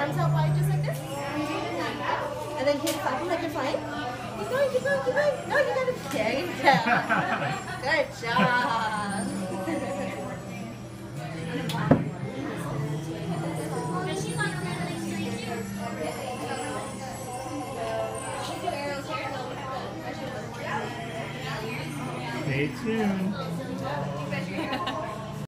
arms out wide just like this? And then keep clapping like you're flying. Keep going, keep going, keep going. No, you gotta. There you go. Good job. Stay tuned.